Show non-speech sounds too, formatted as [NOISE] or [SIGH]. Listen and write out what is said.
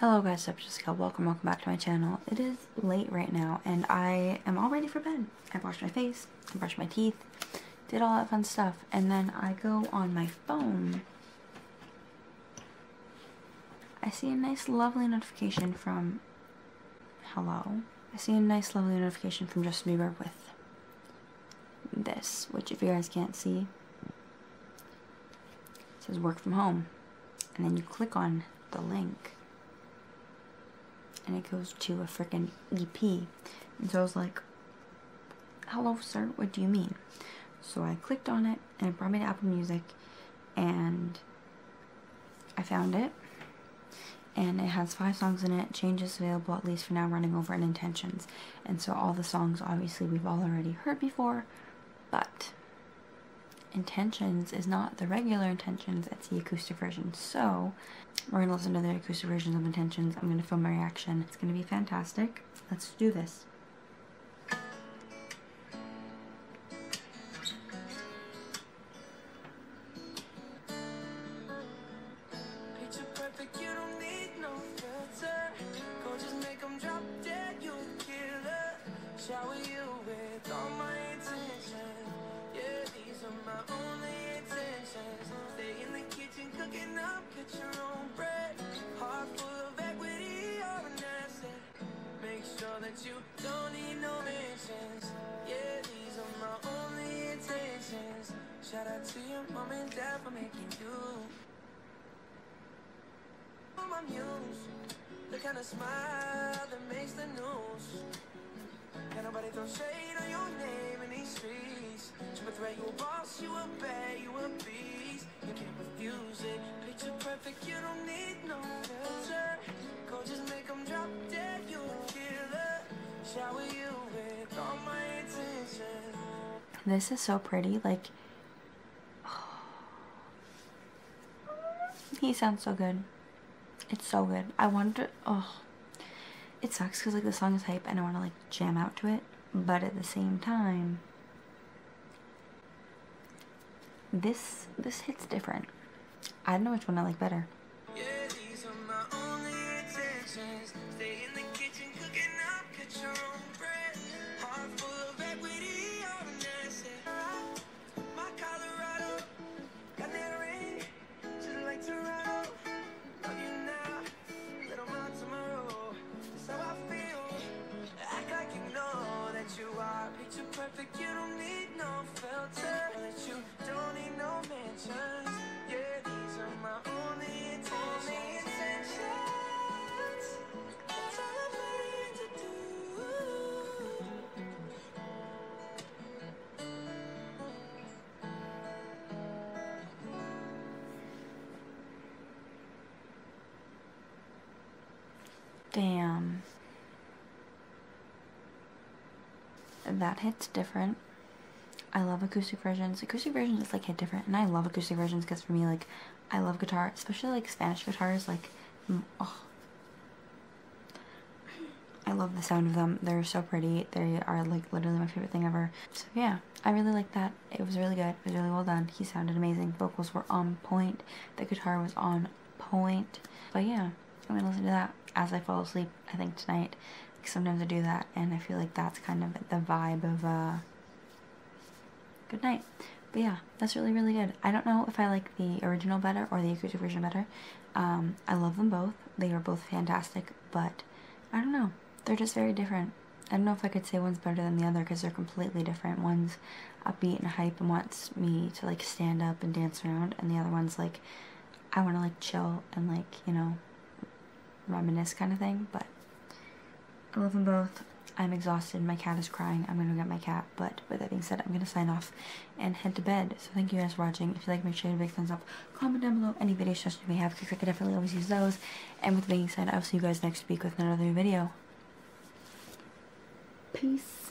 Hello guys, it's Jessica. Welcome, welcome back to my channel. It is late right now and I am all ready for bed. I washed my face, I brushed my teeth, did all that fun stuff, and then I go on my phone. I see a nice lovely notification from hello. I see a nice lovely notification from Justin Bieber with this, which if you guys can't see, says work from home. And then you click on the link and it goes to a freaking EP. And so I was like, hello, sir, what do you mean? So I clicked on it, and it brought me to Apple Music, and I found it. And it has five songs in it, changes available at least for now, running over in intentions. And so all the songs, obviously, we've all already heard before, but intentions is not the regular intentions, it's the acoustic version. So we're gonna listen to the acoustic versions of intentions. I'm gonna film my reaction. It's gonna be fantastic. Let's do this. you cooking up, get your own bread. Heart full of equity or an asset. Make sure that you don't need no mentions. Yeah, these are my only intentions. Shout out to your mom and dad for making you. My muse, the kind of smile that makes the news. Can't nobody throw shade on your name in these streets. You a threat, you a boss, you a bad, you a This is so pretty, like. [SIGHS] He sounds so good. It's so good. I wanted. Oh it sucks because like the song is hype and I want to like jam out to it, but at the same time, this this hits different. I don't know which one I like better. Yeah, perfect, you don't need no filter. That you don't need no mentions. Damn. that hits different. I love acoustic versions. Acoustic versions just like hit different, and I love acoustic versions because for me, like, I love guitar, especially like Spanish guitars. Like, oh, I love the sound of them. They're so pretty. They are like literally my favorite thing ever. So yeah, I really like that. It was really good. It was really well done. He sounded amazing. Vocals were on point. The guitar was on point. But yeah, I'm gonna listen to that as I fall asleep. I think tonight. Sometimes I do that and I feel like that's kind of the vibe of uh good night. But yeah that's really really good. I don't know if I like the original better or the acoustic version better. Um, I love them both. They are both fantastic but I don't know. They're just very different. I don't know if I could say one's better than the other because they're completely different. One's upbeat and hype and wants me to like stand up and dance around and the other one's like I want to like chill and like you know reminisce kind of thing but I love them both. I'm exhausted. My cat is crying. I'm gonna go get my cat. But with that being said, I'm gonna sign off and head to bed. So thank you guys for watching. If you like, make sure to big thumbs up. Comment down below any video suggestions you may have because I could definitely always use those. And with that being said, I'll see you guys next week with another video. Peace.